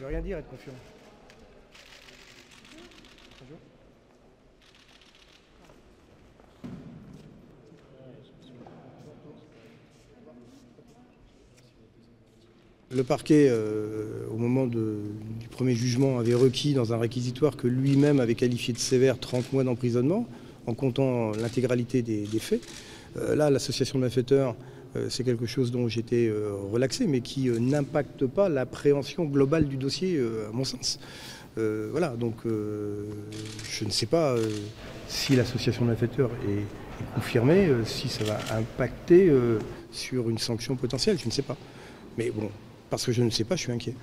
Veut rien dire être confiant. Le parquet, euh, au moment du premier jugement, avait requis dans un réquisitoire que lui-même avait qualifié de sévère 30 mois d'emprisonnement, en comptant l'intégralité des, faits. Euh, là, l'association de malfaiteurs, c'est quelque chose dont j'étais euh, relaxé, mais qui euh, n'impacte pas l'appréhension globale du dossier, euh, à mon sens. Euh, voilà, donc euh, je ne sais pas euh, si l'association de malfaiteurs est, est confirmée, euh, si ça va impacter euh, sur une sanction potentielle, je ne sais pas. Mais bon, parce que je ne sais pas, je suis inquiet.